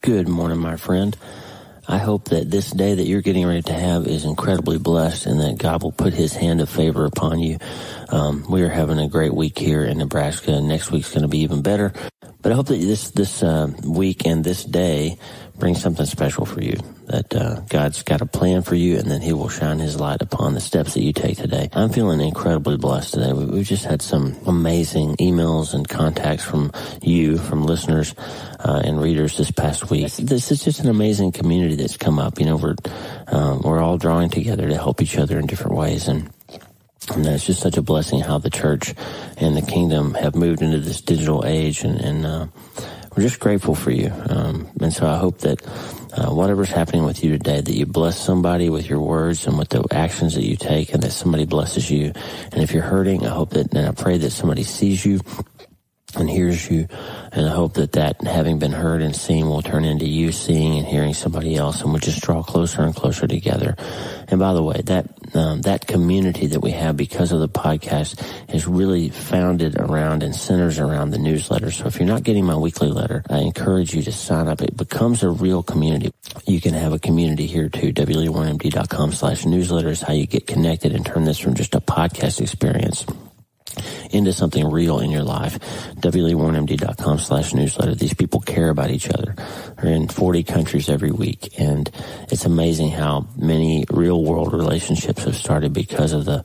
Good morning, my friend. I hope that this day that you're getting ready to have is incredibly blessed and that God will put his hand of favor upon you. Um, we are having a great week here in Nebraska and next week's going to be even better. But I hope that this, this, uh, week and this day brings something special for you. That, uh, God's got a plan for you and then he will shine his light upon the steps that you take today. I'm feeling incredibly blessed today. We've just had some amazing emails and contacts from you, from listeners, uh, and readers this past week. This is just an amazing community that's come up. You know, we're, um, we're all drawing together to help each other in different ways and and that's just such a blessing how the church and the kingdom have moved into this digital age and, and uh, we're just grateful for you. Um, and so i hope that uh, whatever's happening with you today that you bless somebody with your words and with the actions that you take and that somebody blesses you. And if you're hurting i hope that and i pray that somebody sees you and hears you. And I hope that that having been heard and seen will turn into you seeing and hearing somebody else and we'll just draw closer and closer together. And by the way, that, um, that community that we have because of the podcast is really founded around and centers around the newsletter. So if you're not getting my weekly letter, I encourage you to sign up. It becomes a real community. You can have a community here too. WLeeWarrenMD.com slash newsletter is how you get connected and turn this from just a podcast experience into something real in your life. WLeeWarrenMD.com slash newsletter. These people care about each other. They're in 40 countries every week. And it's amazing how many real world relationships have started because of the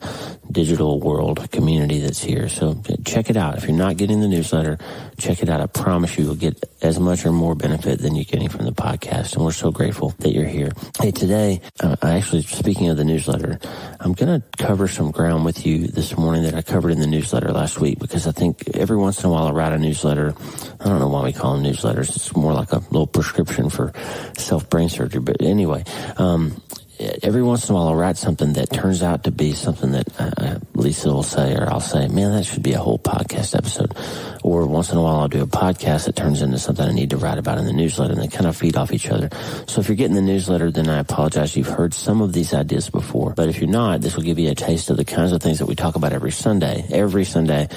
digital world community that's here. So check it out. If you're not getting the newsletter, check it out. I promise you you'll get as much or more benefit than you're getting from the podcast. And we're so grateful that you're here. Hey, today, uh, actually, speaking of the newsletter, I'm going to cover some ground with you this morning that I covered in the newsletter last week because I think every once in a while I write a newsletter. I don't know why we call them newsletters. It's more like a little prescription for self brain surgery. But anyway, um, every once in a while I'll write something that turns out to be something that uh, Lisa will say, or I'll say, man, that should be a whole podcast episode. Or once in a while I'll do a podcast that turns into something I need to write about in the newsletter and they kind of feed off each other. So if you're getting the newsletter, then I apologize. You've heard some of these ideas before, but if you're not, this will give you a taste of the kinds of things that we talk about every Sunday. Every Sunday,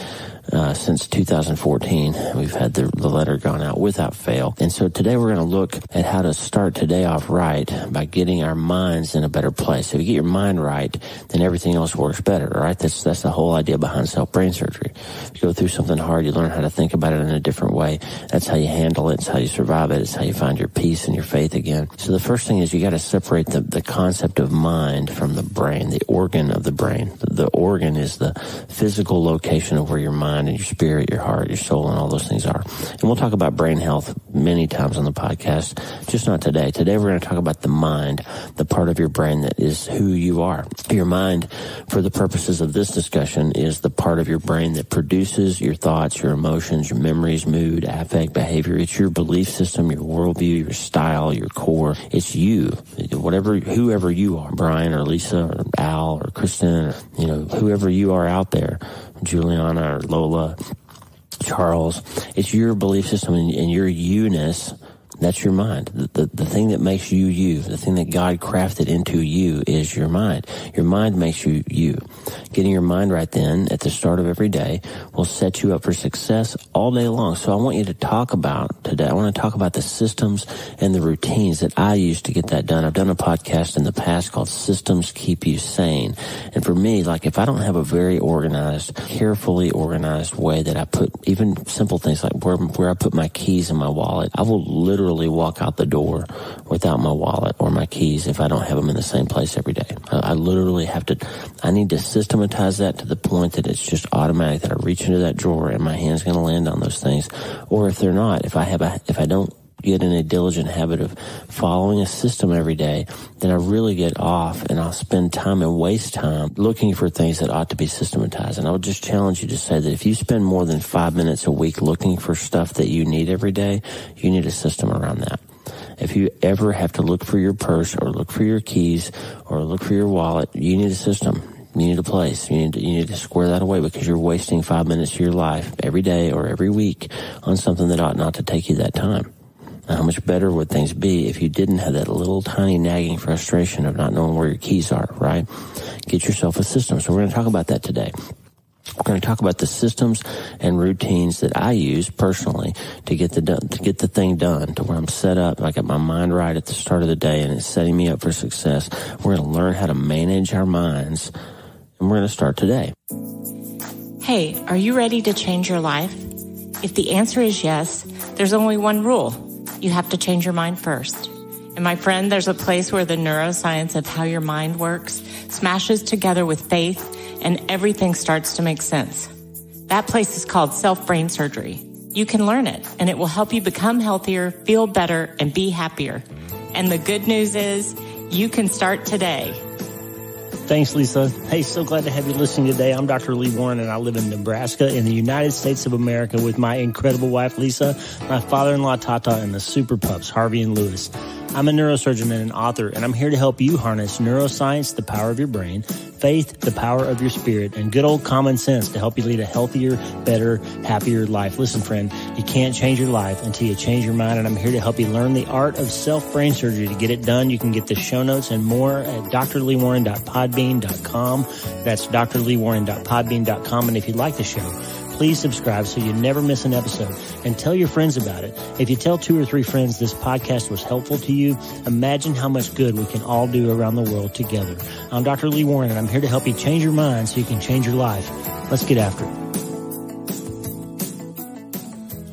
uh, since 2014. We've had the, the letter gone out without fail. And so today we're going to look at how to start today off right by getting our minds in a better place. If you get your mind right, then everything else works better, right? That's, that's the whole idea behind self-brain surgery. If you go through something hard, you learn how to think about it in a different way. That's how you handle it. It's how you survive it. It's how you find your peace and your faith again. So the first thing is you got to separate the, the concept of mind from the brain, the organ of the brain. The, the organ is the physical location of where your mind and your spirit, your heart, your soul, and all those things are. And we'll talk about brain health many times on the podcast, just not today. Today we're going to talk about the mind, the part of your brain that is who you are. Your mind, for the purposes of this discussion, is the part of your brain that produces your thoughts, your emotions, your memories, mood, affect, behavior. It's your belief system, your worldview, your style, your core. It's you, whatever, whoever you are, Brian or Lisa or Al or Kristen, or, you know, whoever you are out there. Juliana or Lola, Charles. It's your belief system and, and your you-ness that's your mind. The, the, the, thing that makes you you, the thing that God crafted into you is your mind. Your mind makes you you. Getting your mind right then at the start of every day will set you up for success all day long. So I want you to talk about today, I want to talk about the systems and the routines that I use to get that done. I've done a podcast in the past called Systems Keep You Sane. And for me, like if I don't have a very organized, carefully organized way that I put even simple things like where, where I put my keys in my wallet, I will literally literally walk out the door without my wallet or my keys if I don't have them in the same place every day. I, I literally have to, I need to systematize that to the point that it's just automatic that I reach into that drawer and my hand's going to land on those things. Or if they're not, if I have a, if I don't get in a diligent habit of following a system every day, then I really get off and I'll spend time and waste time looking for things that ought to be systematized. And I would just challenge you to say that if you spend more than five minutes a week looking for stuff that you need every day, you need a system around that. If you ever have to look for your purse or look for your keys or look for your wallet, you need a system. You need a place. You need to, you need to square that away because you're wasting five minutes of your life every day or every week on something that ought not to take you that time. How much better would things be if you didn't have that little tiny nagging frustration of not knowing where your keys are, right? Get yourself a system. So we're going to talk about that today. We're going to talk about the systems and routines that I use personally to get the to get the thing done to where I'm set up. I got my mind right at the start of the day and it's setting me up for success. We're going to learn how to manage our minds and we're going to start today. Hey, are you ready to change your life? If the answer is yes, there's only one rule. You have to change your mind first. And my friend, there's a place where the neuroscience of how your mind works smashes together with faith and everything starts to make sense. That place is called self brain surgery. You can learn it and it will help you become healthier, feel better, and be happier. And the good news is you can start today. Thanks, Lisa. Hey, so glad to have you listening today. I'm Dr. Lee Warren, and I live in Nebraska in the United States of America with my incredible wife, Lisa, my father-in-law, Tata, and the super pups, Harvey and Lewis. I'm a neurosurgeon and an author, and I'm here to help you harness neuroscience, the power of your brain, faith, the power of your spirit, and good old common sense to help you lead a healthier, better, happier life. Listen, friend, you can't change your life until you change your mind, and I'm here to help you learn the art of self-brain surgery. To get it done, you can get the show notes and more at drleewarren.podbean.com. That's drleewarren.podbean.com, and if you like the show, please subscribe so you never miss an episode and tell your friends about it. If you tell two or three friends this podcast was helpful to you, imagine how much good we can all do around the world together. I'm Dr. Lee Warren and I'm here to help you change your mind so you can change your life. Let's get after it.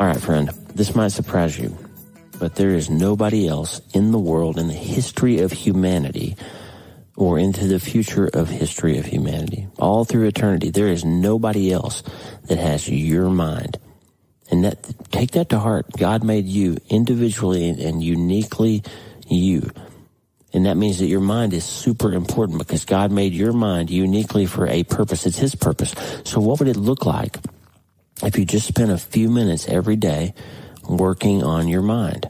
All right, friend, this might surprise you, but there is nobody else in the world in the history of humanity or into the future of history of humanity. All through eternity, there is nobody else that has your mind. And that, take that to heart. God made you individually and uniquely you. And that means that your mind is super important because God made your mind uniquely for a purpose. It's His purpose. So what would it look like if you just spent a few minutes every day working on your mind?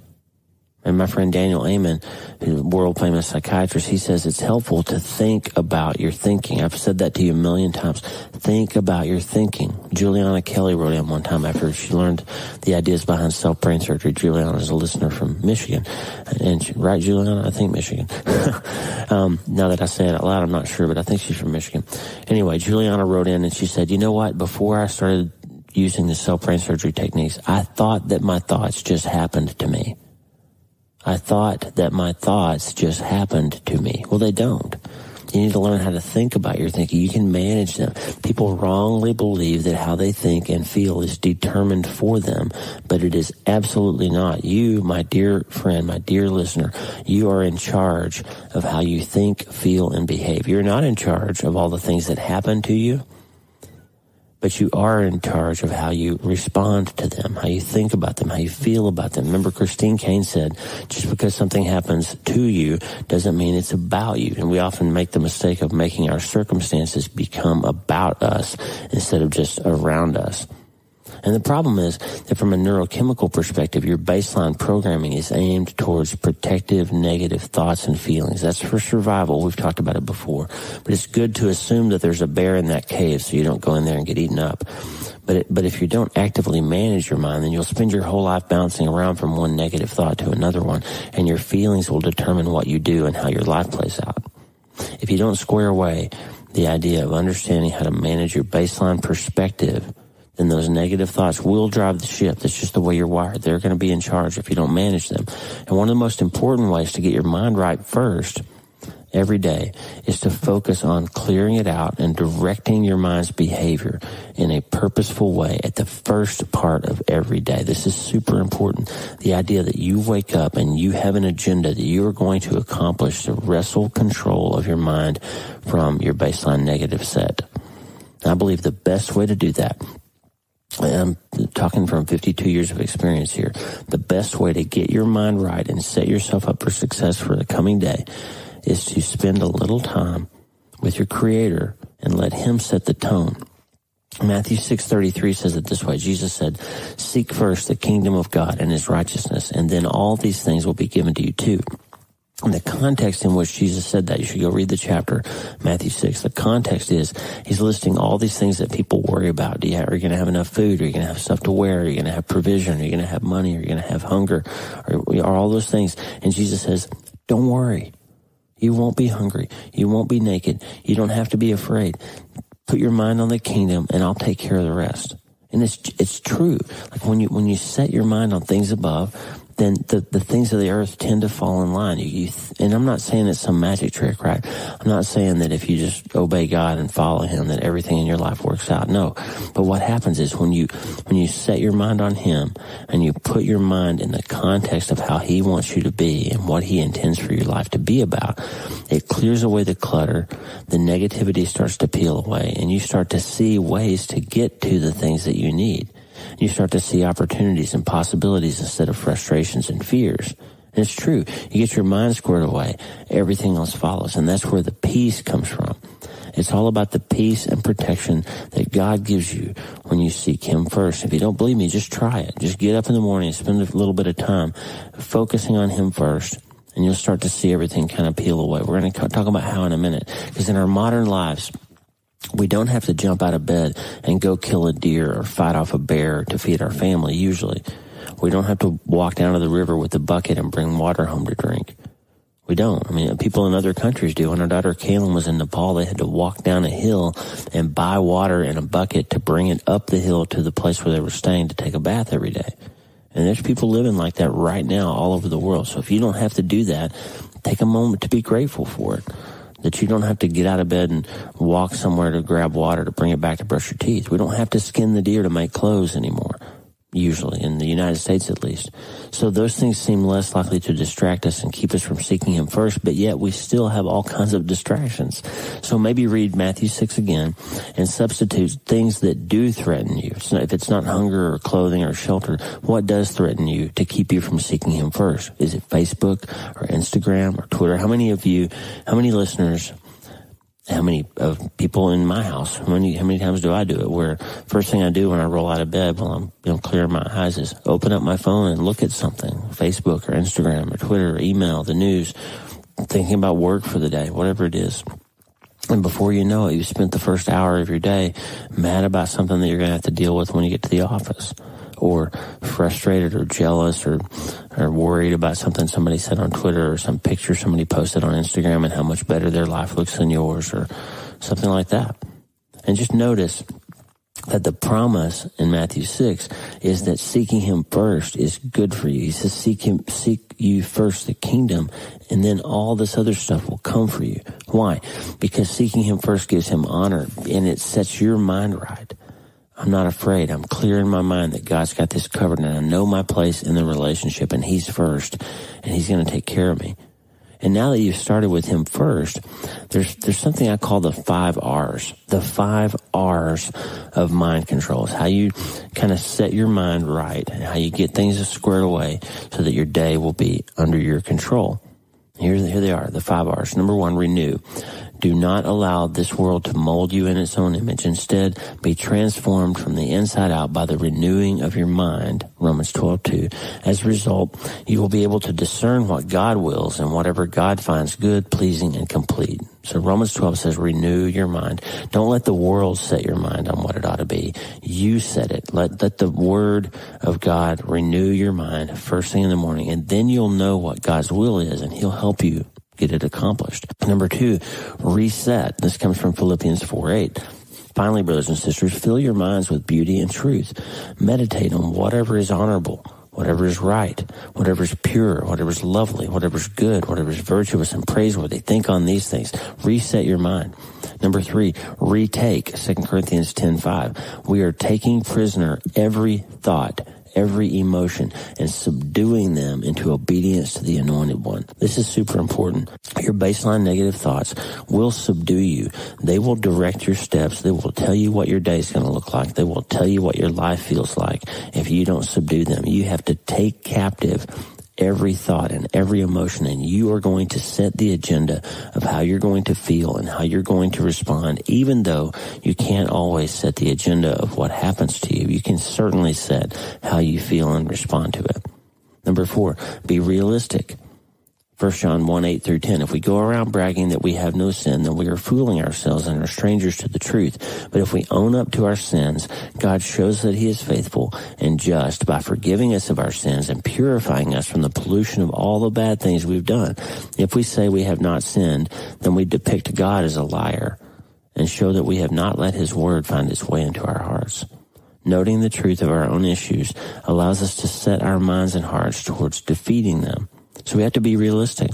And my friend Daniel Amen, who's a world famous psychiatrist, he says it's helpful to think about your thinking. I've said that to you a million times. Think about your thinking. Juliana Kelly wrote in one time after she learned the ideas behind self brain surgery. Juliana is a listener from Michigan. And she, right, Juliana? I think Michigan. um, now that I say it out loud, I'm not sure, but I think she's from Michigan. Anyway, Juliana wrote in and she said, you know what? Before I started using the self brain surgery techniques, I thought that my thoughts just happened to me. I thought that my thoughts just happened to me. Well, they don't. You need to learn how to think about your thinking. You can manage them. People wrongly believe that how they think and feel is determined for them, but it is absolutely not. You, my dear friend, my dear listener, you are in charge of how you think, feel, and behave. You're not in charge of all the things that happen to you but you are in charge of how you respond to them, how you think about them, how you feel about them. Remember, Christine Kane said, just because something happens to you doesn't mean it's about you. And we often make the mistake of making our circumstances become about us instead of just around us. And the problem is that from a neurochemical perspective, your baseline programming is aimed towards protective negative thoughts and feelings. That's for survival. We've talked about it before. But it's good to assume that there's a bear in that cave so you don't go in there and get eaten up. But it, but if you don't actively manage your mind, then you'll spend your whole life bouncing around from one negative thought to another one, and your feelings will determine what you do and how your life plays out. If you don't square away the idea of understanding how to manage your baseline perspective, then those negative thoughts will drive the ship. That's just the way you're wired. They're going to be in charge if you don't manage them. And one of the most important ways to get your mind right first every day is to focus on clearing it out and directing your mind's behavior in a purposeful way at the first part of every day. This is super important. The idea that you wake up and you have an agenda that you are going to accomplish to wrestle control of your mind from your baseline negative set. I believe the best way to do that I'm talking from 52 years of experience here. The best way to get your mind right and set yourself up for success for the coming day is to spend a little time with your creator and let him set the tone. Matthew 6:33 says it this way. Jesus said, "Seek first the kingdom of God and his righteousness, and then all these things will be given to you too." And the context in which Jesus said that, you should go read the chapter, Matthew 6. The context is he's listing all these things that people worry about. Do You have, are you going to have enough food? Are you going to have stuff to wear? Are you going to have provision? Are you going to have money? Are you going to have hunger? Are, are all those things? And Jesus says, don't worry. You won't be hungry. You won't be naked. You don't have to be afraid. Put your mind on the kingdom and I'll take care of the rest. And it's, it's true. Like when you, when you set your mind on things above, then the, the things of the earth tend to fall in line. You, you and I'm not saying it's some magic trick, right? I'm not saying that if you just obey God and follow Him, that everything in your life works out. No. But what happens is when you, when you set your mind on Him and you put your mind in the context of how He wants you to be and what He intends for your life to be about, it clears away the clutter. The negativity starts to peel away and you start to see ways to get to the things that you need you start to see opportunities and possibilities instead of frustrations and fears. And it's true. You get your mind squared away, everything else follows. And that's where the peace comes from. It's all about the peace and protection that God gives you when you seek Him first. If you don't believe me, just try it. Just get up in the morning spend a little bit of time focusing on Him first and you'll start to see everything kind of peel away. We're going to talk about how in a minute. Because in our modern lives, we don't have to jump out of bed and go kill a deer or fight off a bear to feed our family usually. We don't have to walk down to the river with a bucket and bring water home to drink. We don't. I mean, people in other countries do. When our daughter Kaylin was in Nepal, they had to walk down a hill and buy water in a bucket to bring it up the hill to the place where they were staying to take a bath every day. And there's people living like that right now all over the world. So if you don't have to do that, take a moment to be grateful for it that you don't have to get out of bed and walk somewhere to grab water to bring it back to brush your teeth. We don't have to skin the deer to make clothes anymore usually in the United States at least. So those things seem less likely to distract us and keep us from seeking Him first, but yet we still have all kinds of distractions. So maybe read Matthew 6 again and substitute things that do threaten you. So if it's not hunger or clothing or shelter, what does threaten you to keep you from seeking Him first? Is it Facebook or Instagram or Twitter? How many of you, how many listeners how many of people in my house, how many, how many times do I do it where first thing I do when I roll out of bed while I'm, you know, clearing my eyes is open up my phone and look at something, Facebook or Instagram or Twitter or email, the news, thinking about work for the day, whatever it is. And before you know it, you spent the first hour of your day mad about something that you're going to have to deal with when you get to the office or frustrated or jealous or, or worried about something somebody said on Twitter or some picture somebody posted on Instagram and how much better their life looks than yours or something like that. And just notice that the promise in Matthew 6 is that seeking him first is good for you. He says, seek him, seek you first the kingdom and then all this other stuff will come for you. Why? Because seeking him first gives him honor and it sets your mind right. I'm not afraid. I'm clear in my mind that God's got this covered and I know my place in the relationship and He's first and He's going to take care of me. And now that you've started with Him first, there's, there's something I call the five R's. The five R's of mind control is how you kind of set your mind right and how you get things squared away so that your day will be under your control. Here, here they are, the five R's. Number one, renew. Do not allow this world to mold you in its own image. Instead, be transformed from the inside out by the renewing of your mind. Romans 12, 2. As a result, you will be able to discern what God wills and whatever God finds good, pleasing, and complete. So Romans 12 says, renew your mind. Don't let the world set your mind on what it ought to be. You set it. Let, let the word of God renew your mind first thing in the morning, and then you'll know what God's will is, and he'll help you get it accomplished. Number two, reset. This comes from Philippians 4 8. Finally, brothers and sisters, fill your minds with beauty and truth. Meditate on whatever is honorable, whatever is right, whatever is pure, whatever is lovely, whatever is good, whatever is virtuous and praiseworthy. Think on these things. Reset your mind. Number three, retake. 2 Corinthians 10 5. We are taking prisoner every thought every emotion and subduing them into obedience to the anointed one. This is super important. Your baseline negative thoughts will subdue you. They will direct your steps. They will tell you what your day is going to look like. They will tell you what your life feels like if you don't subdue them. You have to take captive every thought and every emotion and you are going to set the agenda of how you're going to feel and how you're going to respond, even though you can't always set the agenda of what happens to you. You can certainly set how you feel and respond to it. Number four, be realistic. 1 John 1, 8 through 10. If we go around bragging that we have no sin, then we are fooling ourselves and are strangers to the truth. But if we own up to our sins, God shows that he is faithful and just by forgiving us of our sins and purifying us from the pollution of all the bad things we've done. If we say we have not sinned, then we depict God as a liar and show that we have not let his word find its way into our hearts. Noting the truth of our own issues allows us to set our minds and hearts towards defeating them. So we have to be realistic.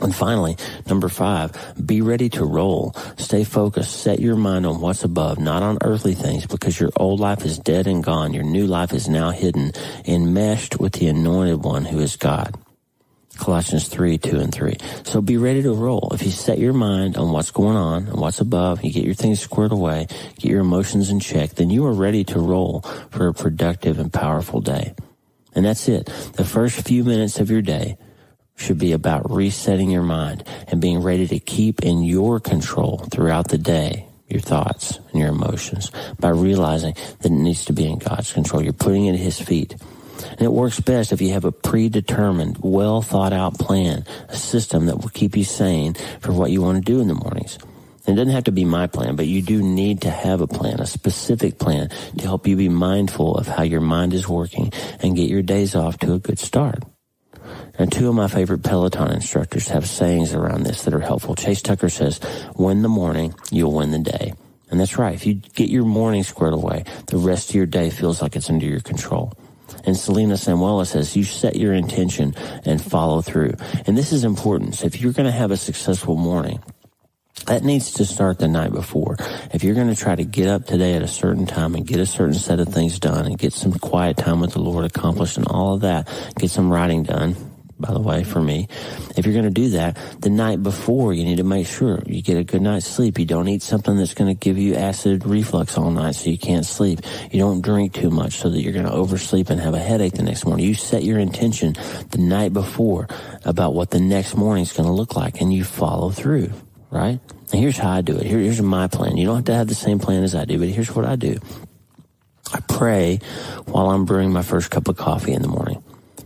And finally, number five, be ready to roll. Stay focused. Set your mind on what's above, not on earthly things, because your old life is dead and gone. Your new life is now hidden, enmeshed with the anointed one who is God. Colossians 3, 2 and 3. So be ready to roll. If you set your mind on what's going on and what's above, you get your things squared away, get your emotions in check, then you are ready to roll for a productive and powerful day. And that's it. The first few minutes of your day should be about resetting your mind and being ready to keep in your control throughout the day your thoughts and your emotions by realizing that it needs to be in God's control. You're putting it at His feet. And it works best if you have a predetermined, well thought out plan, a system that will keep you sane for what you want to do in the mornings. It doesn't have to be my plan, but you do need to have a plan, a specific plan to help you be mindful of how your mind is working and get your days off to a good start. And two of my favorite Peloton instructors have sayings around this that are helpful. Chase Tucker says, win the morning, you'll win the day. And that's right. If you get your morning squared away, the rest of your day feels like it's under your control. And Selena Samuela says, you set your intention and follow through. And this is important. So if you're going to have a successful morning, that needs to start the night before. If you're going to try to get up today at a certain time and get a certain set of things done and get some quiet time with the Lord accomplished and all of that, get some writing done, by the way, for me. If you're going to do that, the night before, you need to make sure you get a good night's sleep. You don't eat something that's going to give you acid reflux all night so you can't sleep. You don't drink too much so that you're going to oversleep and have a headache the next morning. You set your intention the night before about what the next morning is going to look like and you follow through right? And here's how I do it. Here, here's my plan. You don't have to have the same plan as I do, but here's what I do. I pray while I'm brewing my first cup of coffee in the morning.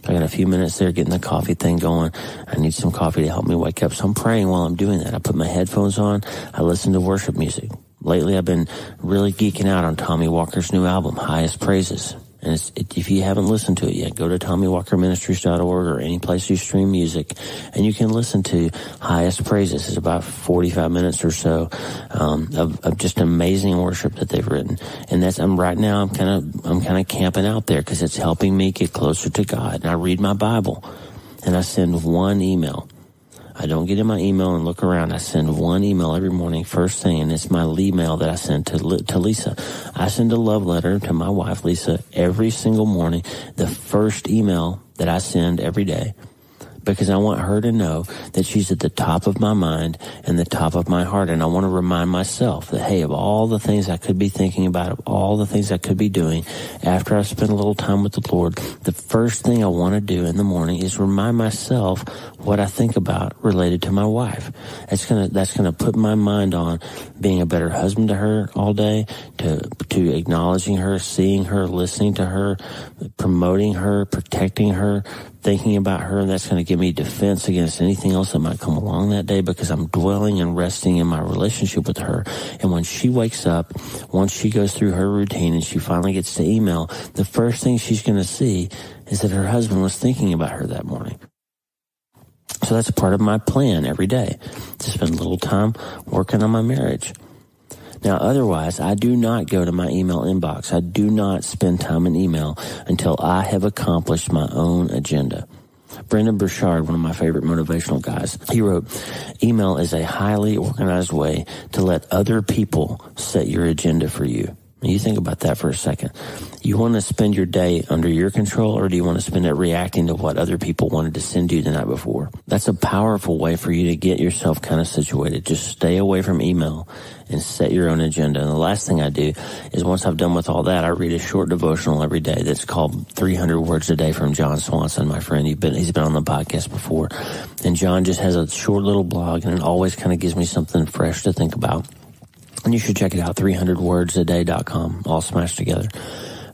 I got a few minutes there getting the coffee thing going. I need some coffee to help me wake up. So I'm praying while I'm doing that. I put my headphones on. I listen to worship music. Lately I've been really geeking out on Tommy Walker's new album, Highest Praises. And it, if you haven't listened to it yet, go to TommyWalkerMinistries.org or any place you stream music, and you can listen to Highest Praises. It's about 45 minutes or so um, of, of, just amazing worship that they've written. And that's I'm right now. I'm kind of I'm kind of camping out there because it's helping me get closer to God. And I read my Bible, and I send one email I don't get in my email and look around. I send one email every morning, first thing, and it's my email that I send to, to Lisa. I send a love letter to my wife, Lisa, every single morning. The first email that I send every day because I want her to know that she's at the top of my mind and the top of my heart. And I want to remind myself that, hey, of all the things I could be thinking about, of all the things I could be doing after I spend a little time with the Lord, the first thing I want to do in the morning is remind myself what I think about related to my wife. That's gonna, that's gonna put my mind on being a better husband to her all day, to, to acknowledging her, seeing her, listening to her, promoting her, protecting her, thinking about her, and that's going to give me defense against anything else that might come along that day because I'm dwelling and resting in my relationship with her. And when she wakes up, once she goes through her routine and she finally gets to email, the first thing she's going to see is that her husband was thinking about her that morning. So that's part of my plan every day to spend a little time working on my marriage. Now, otherwise, I do not go to my email inbox. I do not spend time in email until I have accomplished my own agenda. Brendon Burchard, one of my favorite motivational guys, he wrote, email is a highly organized way to let other people set your agenda for you. You think about that for a second. You want to spend your day under your control or do you want to spend it reacting to what other people wanted to send you the night before? That's a powerful way for you to get yourself kind of situated. Just stay away from email and set your own agenda. And the last thing I do is once I've done with all that, I read a short devotional every day that's called 300 Words a Day from John Swanson, my friend. He's been, he's been on the podcast before. And John just has a short little blog and it always kind of gives me something fresh to think about. And you should check it out, 300wordsaday.com, all smashed together.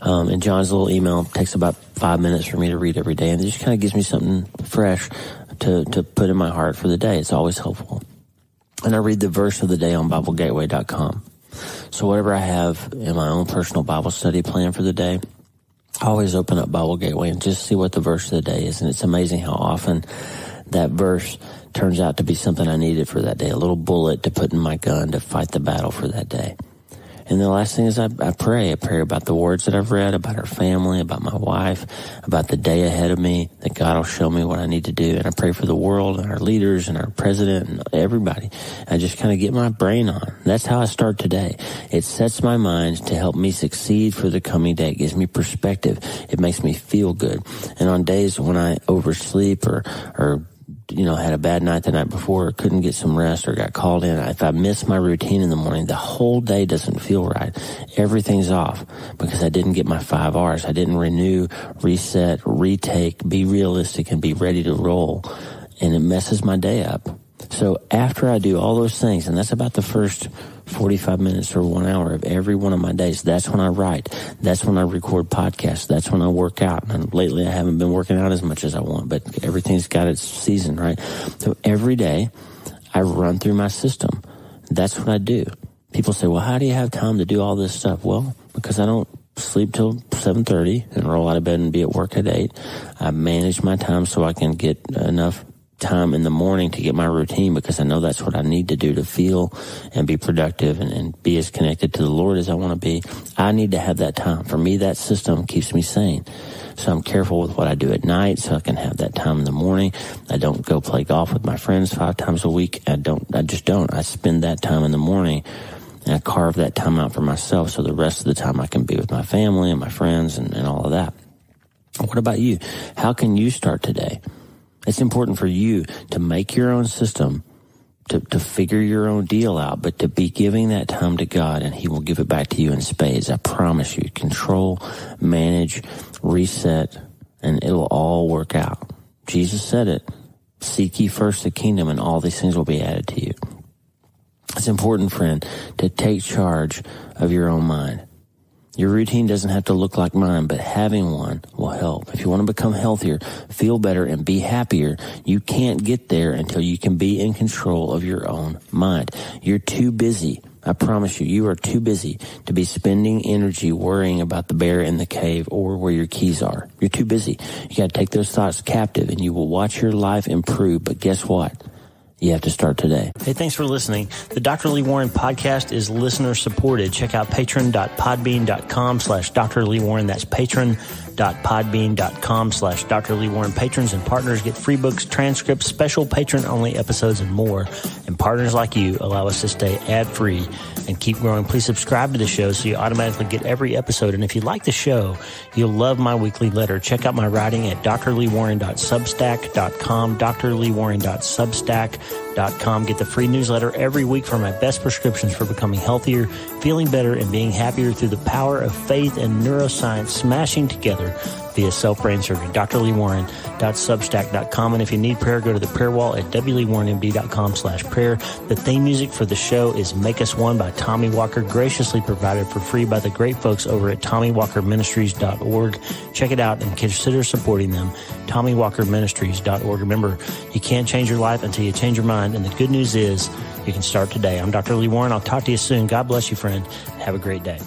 Um, and John's little email takes about five minutes for me to read every day, and it just kind of gives me something fresh to, to put in my heart for the day. It's always helpful. And I read the verse of the day on BibleGateway.com. So whatever I have in my own personal Bible study plan for the day, I always open up Bible Gateway and just see what the verse of the day is. And it's amazing how often that verse turns out to be something I needed for that day, a little bullet to put in my gun to fight the battle for that day. And the last thing is I, I pray. I pray about the words that I've read, about our family, about my wife, about the day ahead of me, that God will show me what I need to do. And I pray for the world and our leaders and our president and everybody. I just kind of get my brain on. That's how I start today. It sets my mind to help me succeed for the coming day. It gives me perspective. It makes me feel good. And on days when I oversleep or, or you know, had a bad night the night before, couldn't get some rest or got called in, if I miss my routine in the morning, the whole day doesn't feel right. Everything's off because I didn't get my five R's. I didn't renew, reset, retake, be realistic and be ready to roll. And it messes my day up. So after I do all those things, and that's about the first 45 minutes or one hour of every one of my days. That's when I write. That's when I record podcasts. That's when I work out. And lately I haven't been working out as much as I want, but everything's got its season, right? So every day I run through my system. That's what I do. People say, well, how do you have time to do all this stuff? Well, because I don't sleep till 7.30 and roll out of bed and be at work at 8. I manage my time so I can get enough time in the morning to get my routine because I know that's what I need to do to feel and be productive and, and be as connected to the Lord as I want to be. I need to have that time. For me, that system keeps me sane. So I'm careful with what I do at night so I can have that time in the morning. I don't go play golf with my friends five times a week. I don't, I just don't. I spend that time in the morning and I carve that time out for myself so the rest of the time I can be with my family and my friends and, and all of that. What about you? How can you start today? It's important for you to make your own system, to, to figure your own deal out, but to be giving that time to God and He will give it back to you in spades. I promise you. Control, manage, reset, and it will all work out. Jesus said it. Seek ye first the kingdom and all these things will be added to you. It's important, friend, to take charge of your own mind. Your routine doesn't have to look like mine, but having one will help. If you want to become healthier, feel better, and be happier, you can't get there until you can be in control of your own mind. You're too busy. I promise you, you are too busy to be spending energy worrying about the bear in the cave or where your keys are. You're too busy. You got to take those thoughts captive and you will watch your life improve. But guess what? You have to start today. Hey, thanks for listening. The Dr. Lee Warren podcast is listener supported. Check out patron.podbean.com slash Dr. Lee Warren. That's patron.podbean.com slash Dr. Lee Warren. Patrons and partners get free books, transcripts, special patron only episodes, and more. And partners like you allow us to stay ad free and keep growing. Please subscribe to the show so you automatically get every episode. And if you like the show, you'll love my weekly letter. Check out my writing at drleewarren.substack.com, drleewarren.substack.com. Get the free newsletter every week for my best prescriptions for becoming healthier, feeling better, and being happier through the power of faith and neuroscience smashing together via self-brain surgery. drleewarren.substack.com. And if you need prayer, go to the prayer wall at wleewarrenmd.com slash prayer. The theme music for the show is Make Us One by Tommy Walker, graciously provided for free by the great folks over at tommywalkerministries.org. Check it out and consider supporting them. tommywalkerministries.org. Remember, you can't change your life until you change your mind. And the good news is you can start today. I'm Dr. Lee Warren. I'll talk to you soon. God bless you, friend. Have a great day.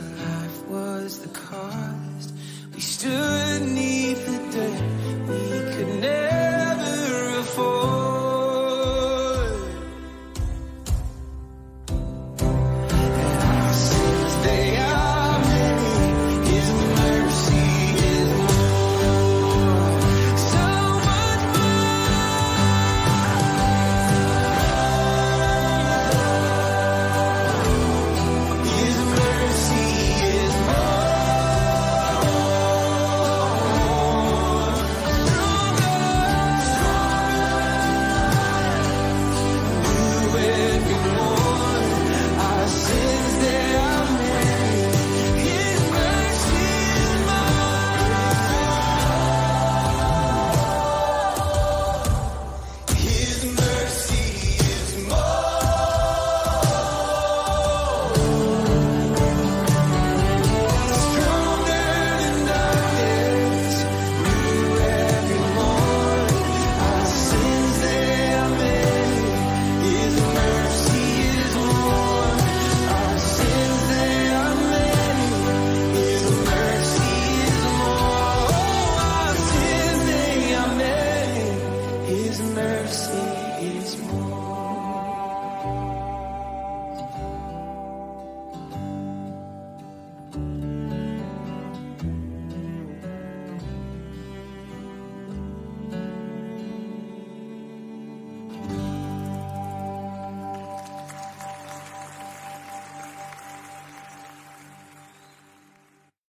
Life was the cost. We stood neath